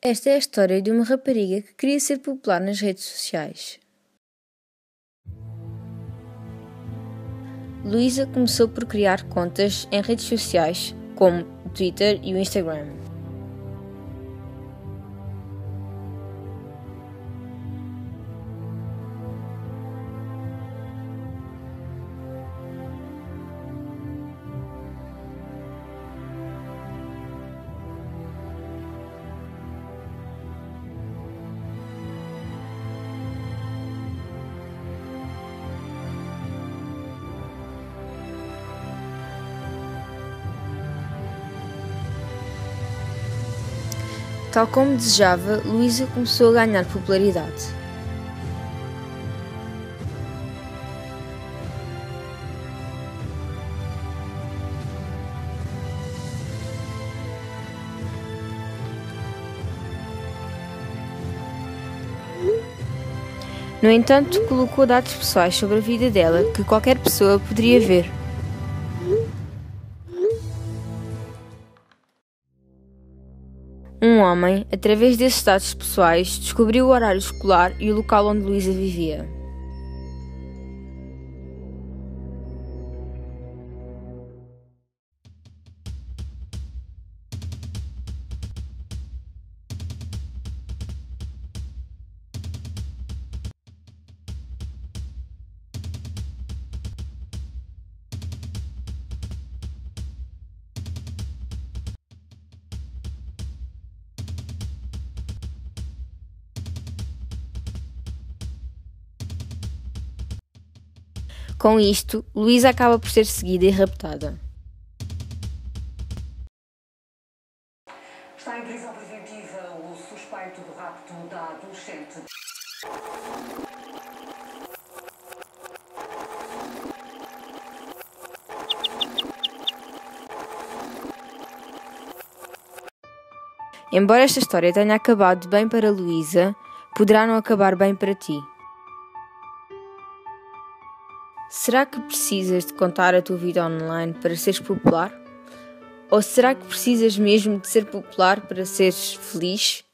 Esta é a história de uma rapariga que queria ser popular nas redes sociais. Luísa começou por criar contas em redes sociais como o Twitter e o Instagram. Tal como desejava, Luísa começou a ganhar popularidade. No entanto, colocou dados pessoais sobre a vida dela que qualquer pessoa poderia ver. Um homem, através desses dados pessoais, descobriu o horário escolar e o local onde Luísa vivia. Com isto, Luísa acaba por ser seguida e raptada. Está em prisão preventiva o suspeito do rapto da adolescente. Embora esta história tenha acabado bem para Luísa, poderá não acabar bem para ti. Será que precisas de contar a tua vida online para seres popular? Ou será que precisas mesmo de ser popular para seres feliz?